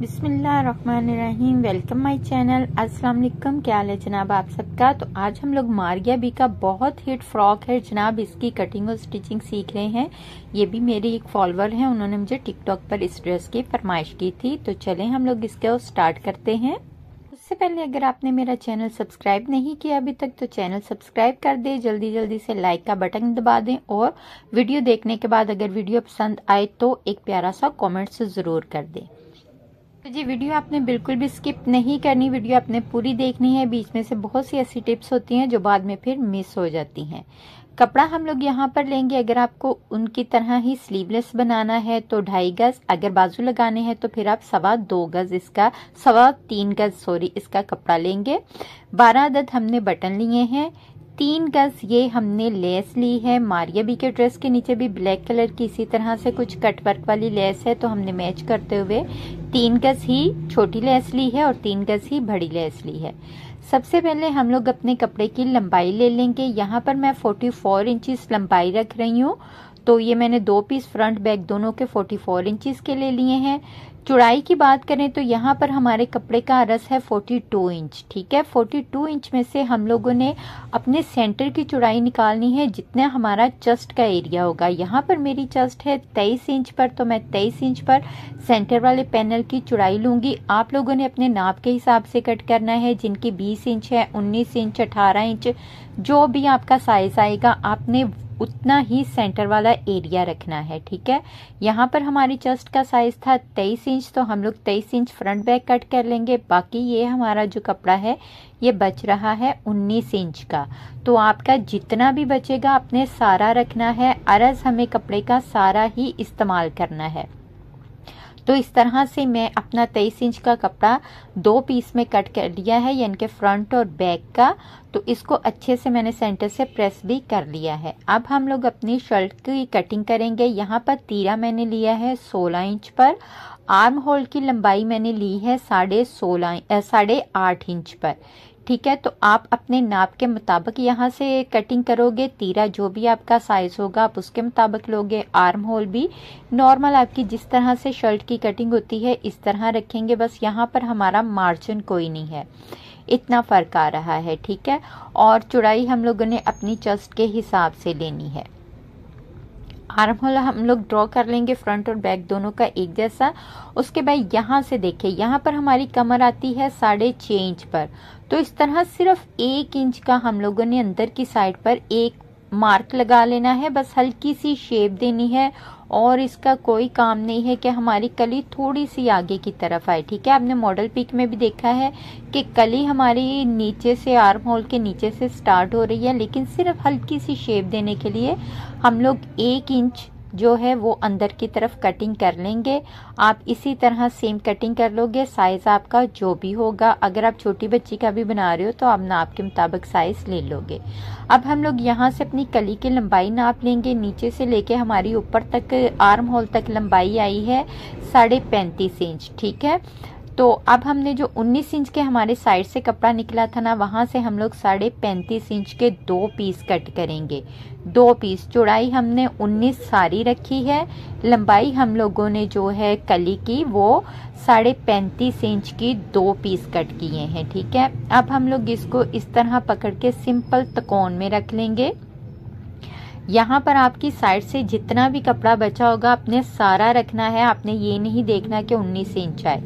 बिस्मिल्लाहिर्रहमानिर्रहीम, welcome my channel. अस्सलाम वालेकुम, क्या हाल है जनाब आप सबका? तो आज हम लोग मारिया बी का बहुत हिट फ्रॉक है जनाब। इसकी कटिंग और स्टिचिंग सीख रहे हैं। ये भी मेरी एक फॉलोअर है, उन्होंने मुझे टिकटॉक पर इस ड्रेस की, फरमाइश की थी। तो चले हम लोग इसको स्टार्ट करते हैं। उससे पहले अगर आपने मेरा चैनल सब्सक्राइब नहीं किया अभी तक तो चैनल सब्सक्राइब कर दे, जल्दी जल्दी से लाइक का बटन दबा दें और वीडियो देखने के बाद अगर वीडियो पसंद आए तो एक प्यारा सा कमेंट ज़रूर कर दें। तो जी, वीडियो आपने बिल्कुल भी स्किप नहीं करनी, वीडियो आपने पूरी देखनी है, बीच में से बहुत सी ऐसी टिप्स होती हैं जो बाद में फिर मिस हो जाती हैं। कपड़ा हम लोग यहाँ पर लेंगे, अगर आपको उनकी तरह ही स्लीवलेस बनाना है तो ढाई गज, अगर बाजू लगाने हैं तो फिर आप सवा दो गज इसका, सवा तीन गज सॉरी इसका कपड़ा लेंगे। बारह अदद हमने बटन लिए हैं तीन गज ये हमने लेस ली है। मारिया बी के ड्रेस के नीचे भी ब्लैक कलर की इसी तरह से कुछ कट वर्क वाली लेस है तो हमने मैच करते हुए तीन गज ही छोटी लेस ली है और तीन गज ही बड़ी लेस ली है। सबसे पहले हम लोग अपने कपड़े की लंबाई ले लेंगे। यहाँ पर मैं 44 इंचिस लंबाई रख रही हूँ तो ये मैंने दो पीस फ्रंट बैक दोनों के 44 इंचिस के ले लिए हैं। चौड़ाई की बात करें तो यहाँ पर हमारे कपड़े का अरस है 42 इंच ठीक है? 42 इंच में से हम लोगों ने अपने सेंटर की चौड़ाई निकालनी है जितना हमारा चस्ट का एरिया होगा। यहाँ पर मेरी चस्ट है 23 इंच पर तो मैं 23 इंच पर सेंटर वाले पैनल की चौड़ाई लूँगी। आप लोगों ने अपने नाप के हिसाब से कट करना है, जिनकी 20 इंच है 19 इंच 18 इंच जो भी आपका साइज़ आएगा, आपने उतना ही सेंटर वाला एरिया रखना है, ठीक है? यहाँ पर हमारी चेस्ट का साइज़ था तेईस इंच तो हम लोग तेईस इंच फ्रंट बैक कट कर लेंगे। बाकी ये हमारा जो कपड़ा है, ये बच रहा है उन्नीस इंच का। तो आपका जितना भी बचेगा, आपने सारा रखना है। अरज हमें कपड़े का सारा ही इस्तेमाल करना है। तो इस तरह से मैं अपना तेईस इंच का कपड़ा दो पीस में कट कर लिया है, यानी कि फ्रंट और बैक का। तो इसको अच्छे से मैंने सेंटर से प्रेस भी कर लिया है। अब हम लोग अपनी शर्ट की कटिंग करेंगे। यहाँ पर तीरा मैंने लिया है 16 इंच पर। आर्म होल की लंबाई मैंने ली है साढ़े सोलह साढ़े आठ इंच पर। ठीक है? तो आप अपने नाप के मुताबिक यहाँ से कटिंग करोगे, तीरा जो भी आपका साइज़ होगा, आप उसके मुताबिक लोगे आर्म होल भी। नॉर्मल आपकी जिस तरह से शर्ट की कटिंग होती है, इस तरह रखेंगे। बस यहाँ पर हमारा मार्जिन कोई नहीं है। इतना फ़र्क आ रहा है, ठीक है? और चौड़ाई हम लोगों ने अपनी चस्ट के हिसाब से लेनी है। आर्म होल हम लोग ड्रॉ कर लेंगे फ्रंट और बैक दोनों का एक जैसा। उसके बाद यहाँ से देखिए, यहाँ पर हमारी कमर आती है साढ़े छः इंच पर। तो इस तरह सिर्फ़ एक इंच का हम लोगों ने अंदर की साइड पर एक मार्क लगा लेना है, बस हल्की सी शेप देनी है और इसका कोई काम नहीं है कि हमारी कली थोड़ी सी आगे की तरफ़ आए, ठीक है? आपने मॉडल पिक में भी देखा है कि कली हमारी नीचे से आर्म होल के नीचे से स्टार्ट हो रही है, लेकिन सिर्फ़ हल्की सी शेप देने के लिए हम लोग एक इंच जो है वो अंदर की तरफ़ कटिंग कर लेंगे। आप इसी तरह सेम कटिंग कर लोगे साइज़ आपका जो भी होगा। अगर आप छोटी बच्ची का भी बना रहे हो तो आप नाप के मुताबिक साइज़ ले लोगे। अब हम लोग यहाँ से अपनी कली की लंबाई नाप लेंगे। नीचे से लेके हमारी ऊपर तक आर्म होल तक लंबाई आई है साढ़े पैंतीस इंच ठीक है? तो अब हमने जो 19 इंच के हमारे साइड से कपड़ा निकला था ना, वहाँ से हम लोग साढ़े पैंतीस इंच के दो पीस कट करेंगे। दो पीस चौड़ाई हमने 19 सारी रखी है। लंबाई हम लोगों ने जो है कली की, वो साढ़े पैंतीस इंच की दो पीस कट किए हैं, ठीक है? अब हम लोग इसको इस तरह पकड़ के सिंपल तकोन में रख लेंगे। यहाँ पर आपकी साइड से जितना भी कपड़ा बचा होगा, आपने सारा रखना है, आपने ये नहीं देखना कि 19 इंच आए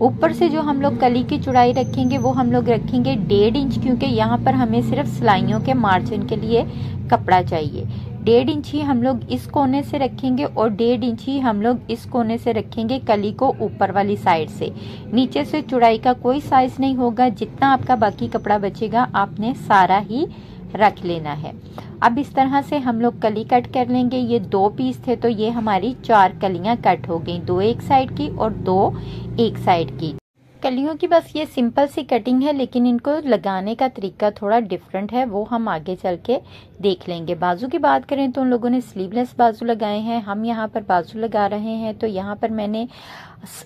ऊपर से जो हम लोग कली की चौड़ाई रखेंगे, वो हम लोग रखेंगे डेढ़ इंच, क्योंकि यहाँ पर हमें सिर्फ़ सिलाइयों के मार्जिन के लिए कपड़ा चाहिए। डेढ़ इंच ही हम लोग इस कोने से रखेंगे और डेढ़ इंच ही हम लोग इस कोने से रखेंगे कली को ऊपर वाली साइड से। नीचे से चौड़ाई का कोई साइज़ नहीं होगा, जितना आपका बाकी कपड़ा बचेगा, आपने सारा ही रख लेना है। अब इस तरह से हम लोग कली कट कर लेंगे। ये दो पीस थे तो ये हमारी चार कलियाँ कट हो गई, दो एक साइड की और दो एक साइड की। कलियों की बस ये सिंपल सी कटिंग है, लेकिन इनको लगाने का तरीका थोड़ा डिफरेंट है, वो हम आगे चल के देख लेंगे। बाजू की बात करें तो उन लोगों ने स्लीवलेस बाजू लगाए हैं। हम यहाँ पर बाजू लगा रहे हैं तो यहाँ पर मैंने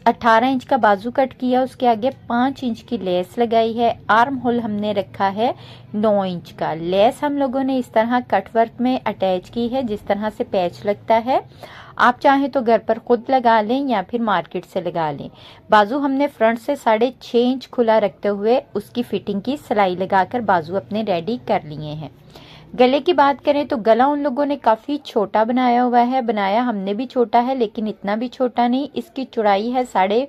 18 इंच का बाजू कट किया, उसके आगे 5 इंच की लेस लगाई है। आर्म होल हमने रखा है 9 इंच का। लेस हम लोगों ने इस तरह कट वर्क में अटैच की है, जिस तरह से पैच लगता है। आप चाहें तो घर पर खुद लगा लें या फिर मार्केट से लगा लें। बाजू हमने फ्रंट से साढ़े छः इंच खुला रखते हुए उसकी फिटिंग की सिलाई लगाकर बाजू अपने रेडी कर लिए हैं। गले की बात करें तो गला उन लोगों ने काफ़ी छोटा बनाया हुआ है, बनाया हमने भी छोटा है, लेकिन इतना भी छोटा नहीं, इसकी चौड़ाई है साढ़े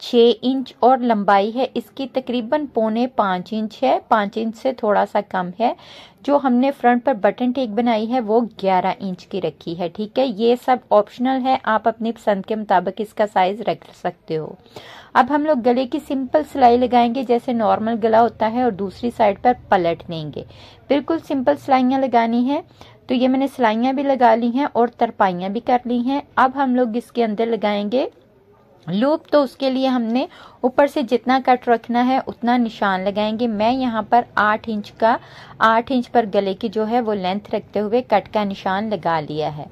छ इंच और लंबाई है। इसकी तकरीबन पौने पाँच इंच है। पाँच इंच से थोड़ा सा कम है। जो हमने फ्रंट पर बटन टेक बनाई है, वो 11 इंच की रखी है। ठीक है? ये सब ऑप्शनल है। आप अपनी पसंद के मुताबिक इसका साइज़ रख सकते हो। अब हम लोग गले की सिंपल सिलाई लगाएँगे, जैसे नॉर्मल गला होता है, और दूसरी साइड पर पलट देंगे बिल्कुल सिंपल सिलाइयाँ लगानी है। तो ये मैंने सिलाइयाँ भी लगा ली हैं और तरपाइयाँ भी कर ली हैं। अब हम लोग इसके अंदर लगाएँगे लूप तो उसके लिए हमने ऊपर से जितना कट रखना है उतना निशान लगाएँगे। मैं यहाँ पर आठ इंच का, आठ इंच पर गले की जो है वो लेंथ रखते हुए कट का निशान लगा लिया है।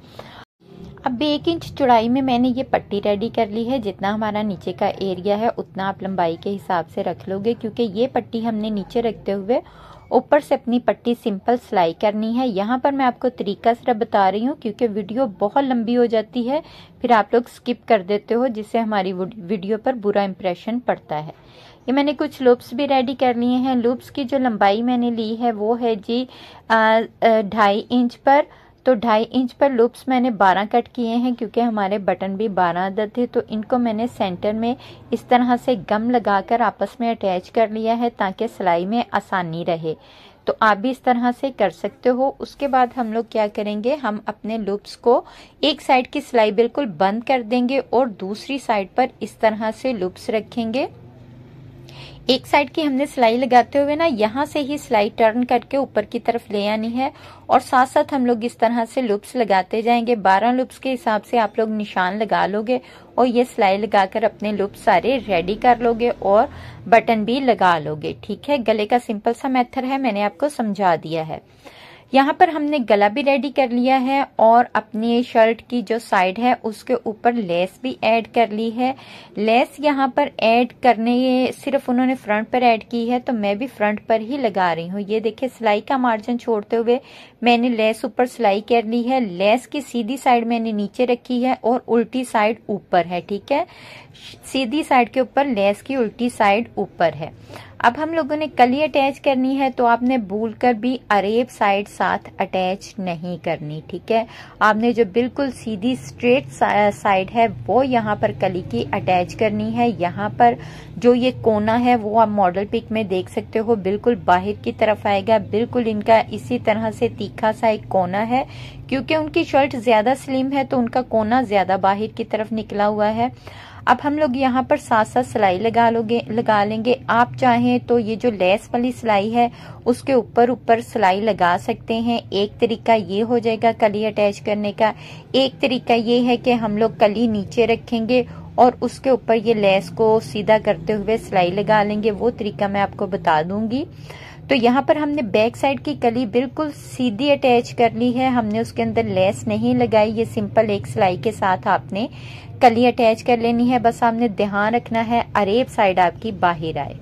अब एक इंच चौड़ाई में मैंने ये पट्टी रेडी कर ली है। जितना हमारा नीचे का एरिया है, उतना आप लंबाई के हिसाब से रख लोगे, क्योंकि ये पट्टी हमने नीचे रखते हुए ऊपर से अपनी पट्टी सिंपल सिलाई करनी है। यहाँ पर मैं आपको तरीका सिर्फ़ बता रही हूँ, क्योंकि वीडियो बहुत लंबी हो जाती है, फिर आप लोग स्किप कर देते हो, जिससे हमारी वीडियो पर बुरा इम्प्रेशन पड़ता है। ये मैंने कुछ लूप्स भी रेडी कर लिए हैं। लूप्स की जो लंबाई मैंने ली है, वो है जी ढाई इंच पर तो ढाई इंच पर लूप्स मैंने 12 कट किए हैं क्योंकि हमारे बटन भी 12 अदद थे तो इनको मैंने सेंटर में इस तरह से गम लगाकर आपस में अटैच कर लिया है ताकि सिलाई में आसानी रहे। तो आप भी इस तरह से कर सकते हो। उसके बाद हम लोग क्या करेंगे? हम अपने लूप्स को एक साइड की सिलाई बिल्कुल बंद कर देंगे और दूसरी साइड पर इस तरह से लूप्स रखेंगे। एक साइड की हमने सिलाई लगाते हुए ना, यहाँ से ही सिलाई टर्न करके ऊपर की तरफ़ ले आनी है और साथ साथ हम लोग इस तरह से लुप्स लगाते जाएँगे। बारह लुप्स के हिसाब से आप लोग निशान लगा लोगे और ये सिलाई लगाकर अपने लुप्स सारे रेडी कर लोगे और बटन भी लगा लोगे। ठीक है? गले का सिंपल सा मेथड है, मैंने आपको समझा दिया है। यहाँ पर हमने गला भी रेडी कर लिया है और अपनी शर्ट की जो साइड है, उसके ऊपर लेस भी ऐड कर ली है। लेस यहाँ पर ऐड करने, ये सिर्फ़ उन्होंने फ्रंट पर ऐड की है तो मैं भी फ्रंट पर ही लगा रही हूँ। ये देखिए, सिलाई का मार्जिन छोड़ते हुए मैंने लेस ऊपर सिलाई कर ली है। लेस की सीधी साइड मैंने नीचे रखी है और उल्टी साइड ऊपर है, ठीक है? सीधी साइड के ऊपर लेस की उल्टी साइड ऊपर है। अब हम लोगों ने कली अटैच करनी है तो आपने भूल कर भी अरेब साइड साथ अटैच नहीं करनी, ठीक है? आपने जो बिल्कुल सीधी स्ट्रेट साइड है, वो यहाँ पर कली की अटैच करनी है। यहाँ पर जो ये कोना है, वो आप मॉडल पिक में देख सकते हो, बिल्कुल बाहर की तरफ़ आएगा। बिल्कुल इनका इसी तरह से तीखा सा एक कोना है, क्योंकि उनकी शर्ट ज़्यादा स्लिम है तो उनका कोना ज़्यादा बाहर की तरफ़ निकला हुआ है। अब हम लोग यहाँ पर साथ साथ सिलाई लगा लोगे, लगा लेंगे। आप चाहें तो ये जो लेस वाली सिलाई है, उसके ऊपर ऊपर सिलाई लगा सकते हैं। एक तरीका ये हो जाएगा कली अटैच करने का। एक तरीका ये है कि हम लोग कली नीचे रखेंगे और उसके ऊपर ये लेस को सीधा करते हुए सिलाई लगा लेंगे। वो तरीका मैं आपको बता दूँगी। तो यहाँ पर हमने बैक साइड की कली बिल्कुल सीधी अटैच कर ली है। हमने उसके अंदर लेस नहीं लगाई। ये सिंपल एक सिलाई के साथ आपने कली अटैच कर लेनी है। बस आपने ध्यान रखना है, अरेब साइड आपकी बाहर आए।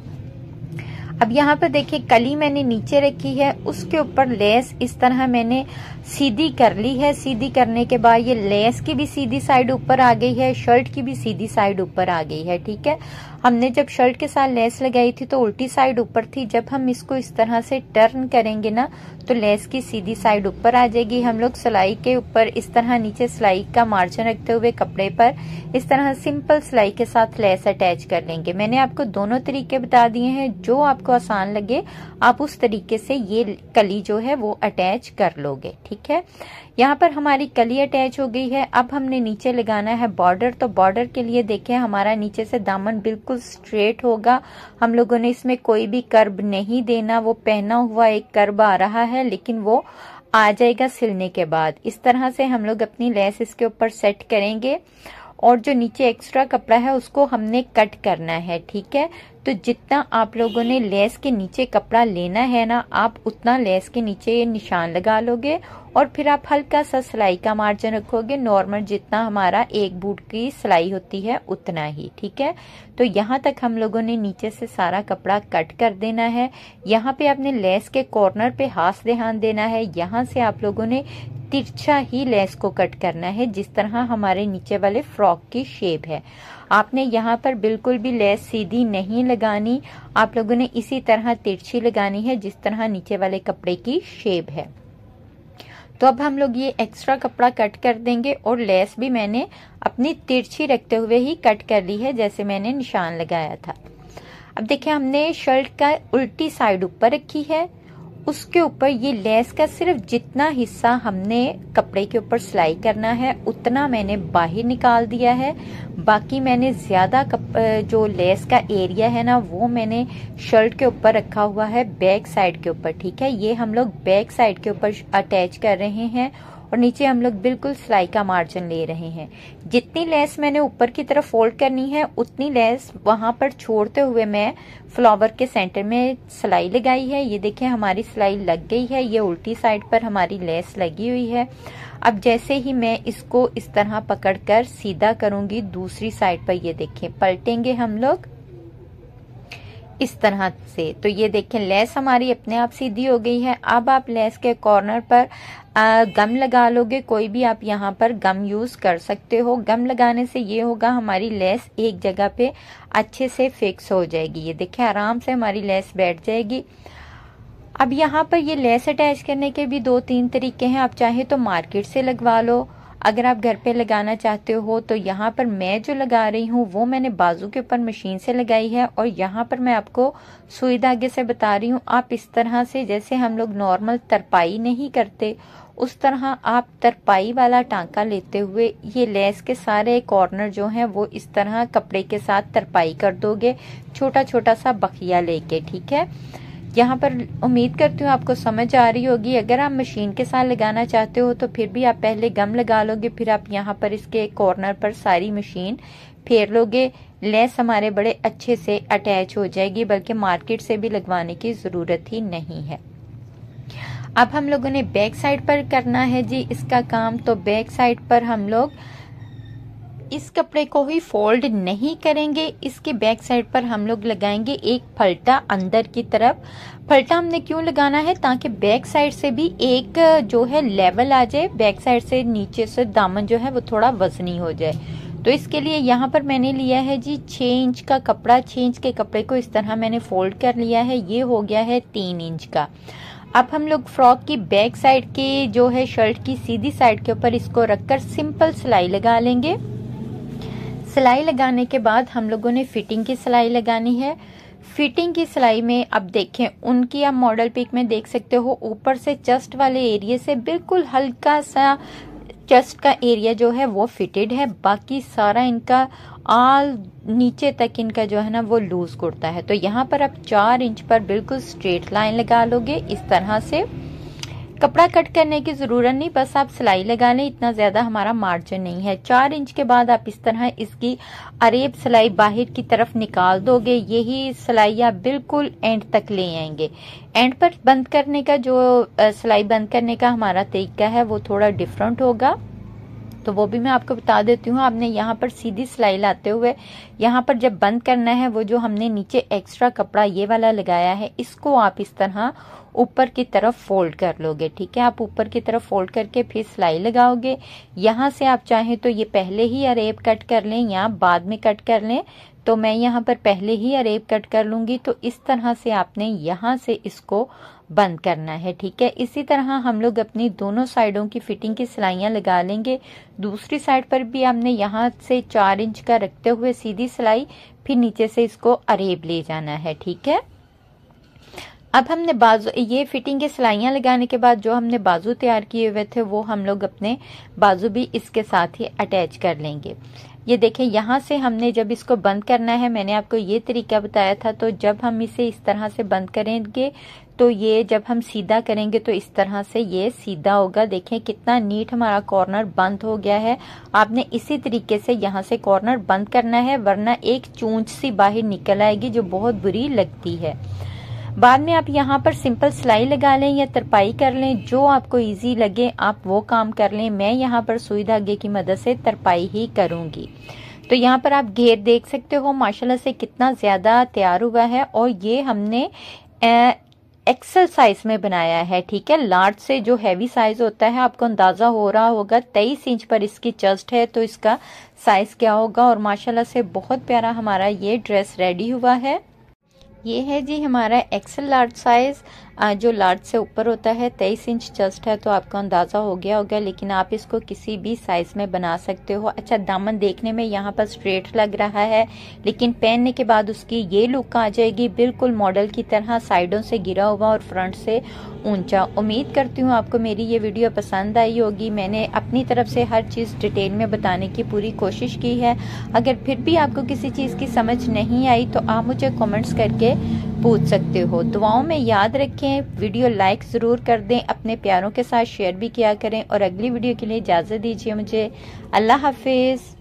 अब यहाँ पर देखिए, कली मैंने नीचे रखी है। उसके ऊपर लेस इस तरह मैंने सीधी कर ली है। सीधी करने के बाद ये लेस की भी सीधी साइड ऊपर आ गई है, शर्ट की भी सीधी साइड ऊपर आ गई है, ठीक है? हमने जब शर्ट के साथ लेस लगाई थी तो उल्टी साइड ऊपर थी। जब हम इसको इस तरह से टर्न करेंगे ना तो लेस की सीधी साइड ऊपर आ जाएगी। हम लोग सिलाई के ऊपर इस तरह नीचे सिलाई का मार्जिन रखते हुए कपड़े पर इस तरह सिंपल सिलाई के साथ लेस अटैच कर लेंगे। मैंने आपको दोनों तरीके बता दिए हैं। जो आपको आसान लगे, आप उस तरीके से ये कली जो है वो अटैच कर लोगे। ठीक है? यहाँ पर हमारी कली अटैच हो गई है। अब हमने नीचे लगाना है बॉर्डर। तो बॉर्डर के लिए देखें, हमारा नीचे से दामन बिल्कुल स्ट्रेट होगा। हम लोगों ने इसमें कोई भी कर्ब नहीं देना। वो पहना हुआ एक कर्ब आ रहा है, लेकिन वो आ जाएगा सिलने के बाद। इस तरह से हम लोग अपनी लेस इसके ऊपर सेट करेंगे। और जो नीचे एक्स्ट्रा कपड़ा है, उसको हमने कट करना है, ठीक है? तो जितना आप लोगों ने लेस के नीचे कपड़ा लेना है ना, आप उतना लेस के नीचे ये निशान लगा लोगे और फिर आप हल्का सा सिलाई का मार्जिन रखोगे। नॉर्मल जितना हमारा एक बूट की सिलाई होती है, उतना ही, ठीक है? तो यहाँ तक हम लोगों ने नीचे से सारा कपड़ा कट कर देना है। यहाँ पे आपने लेस के कॉर्नर पे हाथ ध्यान देना है। यहाँ से आप लोगों ने तिरछा ही लेस को कट करना है, जिस तरह हमारे नीचे वाले फ्रॉक की शेप है। आपने यहाँ पर बिल्कुल भी लेस सीधी नहीं लगानी। आप लोगों ने इसी तरह तिरछी लगानी है, जिस तरह नीचे वाले कपड़े की शेप है। तो अब हम लोग ये एक्स्ट्रा कपड़ा कट कर देंगे और लेस भी मैंने अपनी तिरछी रखते हुए ही कट कर ली है, जैसे मैंने निशान लगाया था। अब देखिए, हमने शर्ट का उल्टी साइड ऊपर रखी है। उसके ऊपर ये लेस का सिर्फ़ जितना हिस्सा हमने कपड़े के ऊपर सिलाई करना है, उतना मैंने बाहर निकाल दिया है। बाकी मैंने ज़्यादा जो लेस का एरिया है ना, वो मैंने शर्ट के ऊपर रखा हुआ है, बैक साइड के ऊपर, ठीक है? ये हम लोग बैक साइड के ऊपर अटैच कर रहे हैं और नीचे हम लोग बिल्कुल सिलाई का मार्जिन ले रहे हैं। जितनी लेस मैंने ऊपर की तरफ़ फोल्ड करनी है, उतनी लेस वहाँ पर छोड़ते हुए मैं फ्लावर के सेंटर में सिलाई लगाई है। ये देखिए, हमारी सिलाई लग गई है। ये उल्टी साइड पर हमारी लेस लगी हुई है। अब जैसे ही मैं इसको इस तरह पकड़कर सीधा करूँगी, दूसरी साइड पर ये देखें पलटेंगे हम लोग इस तरह से। तो ये देखें लेस हमारी अपने आप सीधी हो गई है। अब आप लेस के कॉर्नर पर गम लगा लोगे, कोई भी आप यहाँ पर गम यूज़ कर सकते हो। गम लगाने से ये होगा, हमारी लेस एक जगह पे अच्छे से फिक्स हो जाएगी। ये देखें आराम से हमारी लेस बैठ जाएगी। अब यहाँ पर ये लेस अटैच करने के भी दो तीन तरीके हैं। आप चाहे तो मार्केट से लगवा लो। अगर आप घर पे लगाना चाहते हो तो यहाँ पर मैं जो लगा रही हूँ, वो मैंने बाजू के ऊपर मशीन से लगाई है और यहाँ पर मैं आपको सुई धागे से बता रही हूँ। आप इस तरह से, जैसे हम लोग नॉर्मल तरपाई नहीं करते उस तरह आप तरपाई वाला टांका लेते हुए ये लेस के सारे कॉर्नर जो हैं, वो इस तरह कपड़े के साथ तरपाई कर दोगे छोटा छोटा सा बखिया लेके, ठीक है? यहाँ पर उम्मीद करती हूँ आपको समझ आ रही होगी। अगर आप मशीन के साथ लगाना चाहते हो तो फिर भी आप पहले गम लगा लोगे, फिर आप यहाँ पर इसके कॉर्नर पर सारी मशीन फेर लोगे। लेस हमारे बड़े अच्छे से अटैच हो जाएगी, बल्कि मार्केट से भी लगवाने की ज़रूरत ही नहीं है। अब हम लोगों ने बैक साइड पर करना है जी, इसका काम। तो बैक साइड पर हम लोग इस कपड़े को ही फोल्ड नहीं करेंगे। इसके बैक साइड पर हम लोग लगाएँगे एक फलटा अंदर की तरफ़। फलटा हमने क्यों लगाना है? ताकि बैक साइड से भी एक, जो है लेवल आ जाए। बैक साइड से नीचे से दामन जो है, वो थोड़ा वजनी हो जाए। तो इसके लिए यहाँ पर मैंने लिया है जी, छह इंच का कपड़ा। छह इंच के कपड़े को इस तरह मैंने फोल्ड कर लिया है। ये हो गया है तीन इंच का। अब हम लोग फ्रॉक की बैक साइड के जो है शर्ट की सीधी साइड के ऊपर इसको रखकर सिंपल सिलाई लगा लेंगे। सिलाई लगाने के बाद हम लोगों ने फिटिंग की सिलाई लगानी है। फिटिंग की सिलाई में अब देखें, उनकी आप मॉडल पिक में देख सकते हो, ऊपर से चेस्ट वाले एरिया से बिल्कुल हल्का सा चेस्ट का एरिया जो है वो फिटेड है, बाकी सारा इनका आल नीचे तक इनका जो है ना वो लूज कुर्ता है। तो यहाँ पर आप चार इंच पर बिल्कुल स्ट्रेट लाइन लगा लोगे, इस तरह से। कपड़ा कट करने की ज़रूरत नहीं, बस आप सिलाई लगा लें इतना ज़्यादा हमारा मार्जिन नहीं है। चार इंच के बाद आप इस तरह इसकी अरेब सिलाई बाहर की तरफ़ निकाल दोगे, यही सिलाई आप बिल्कुल एंड तक ले आएँगे। एंड पर बंद करने का जो सिलाई बंद करने का हमारा तरीका है, वो थोड़ा डिफरेंट होगा। तो वो भी मैं आपको बता देती हूँ, आपने यहाँ पर सीधी सिलाई लाते हुए, यहाँ पर जब बंद करना है, वो जो हमने नीचे एक्स्ट्रा कपड़ा ये वाला लगाया है, इसको आप इस तरह ऊपर की तरफ़ फोल्ड कर लोगे, ठीक है? आप ऊपर की तरफ़ फोल्ड करके फिर सिलाई लगाओगे। यहाँ से आप चाहें तो ये पहले ही अरेब कट कर लें या बाद में कट कर लें तो मैं यहाँ पर पहले ही अरेब कट कर लूँगी तो इस तरह से आपने यहाँ से इसको बंद करना है, ठीक है? इसी तरह हम लोग अपनी दोनों साइडों की फिटिंग की सिलाइयाँ लगा लेंगे। दूसरी साइड पर भी हमने यहाँ से चार इंच का रखते हुए सीधी सिलाई, फिर नीचे से इसको अरेब ले जाना है, ठीक है? अब हमने बाजू, ये फिटिंग की सिलाइयाँ लगाने के बाद जो हमने बाजू तैयार किए हुए थे, वो हम लोग अपने बाजू भी इसके साथ ही अटैच कर लेंगे। ये देखें, यहाँ से हमने जब इसको बंद करना है, मैंने आपको ये तरीका बताया था तो जब हम इसे इस तरह से बंद करेंगे तो ये जब हम सीधा करेंगे तो इस तरह से ये सीधा होगा। देखें, कितना नीट हमारा कॉर्नर बंद हो गया है। आपने इसी तरीके से यहाँ से कॉर्नर बंद करना है, वरना एक चूंच सी बाहर निकल आएगी, जो बहुत बुरी लगती है। बाद में आप यहाँ पर सिंपल सिलाई लगा लें या तरपाई कर लें, जो आपको इजी लगे, आप वो काम कर लें। मैं यहाँ पर सुई धागे की मदद से तरपाई ही करूँगी। तो यहाँ पर आप घेर देख सकते हो, माशाल्लाह से कितना ज़्यादा तैयार हुआ है और ये हमने एक्सल साइज़ में बनाया है, ठीक है? लार्ज से जो हैवी साइज़ होता है, आपको अंदाज़ा हो रहा होगा, तेईस इंच पर इसकी चस्ट है तो इसका साइज़ क्या होगा? और माशाल्लाह से बहुत प्यारा हमारा ये ड्रेस रेडी हुआ है। ये है जी हमारा एक्सेल लार्ज साइज़ जो लार्ज से ऊपर होता है, तेईस इंच चस्ट है तो आपका अंदाज़ा हो गया होगा, लेकिन आप इसको किसी भी साइज़ में बना सकते हो। अच्छा दामन देखने में यहाँ पर स्ट्रेट लग रहा है, लेकिन पहनने के बाद उसकी ये लुक आ जाएगी, बिल्कुल मॉडल की तरह, साइडों से गिरा हुआ और फ्रंट से ऊँचा। उम्मीद करती हूँ आपको मेरी ये वीडियो पसंद आई होगी। मैंने अपनी तरफ़ से हर चीज़ डिटेल में बताने की पूरी कोशिश की है। अगर फिर भी आपको किसी चीज़ की समझ नहीं आई तो आप मुझे कमेंट्स करके पूछ सकते हो। दुआओं में याद रखें। वीडियो लाइक ज़रूर कर दें, अपने प्यारों के साथ शेयर भी किया करें और अगली वीडियो के लिए इजाज़त दीजिए मुझे। अल्लाह हाफिज़।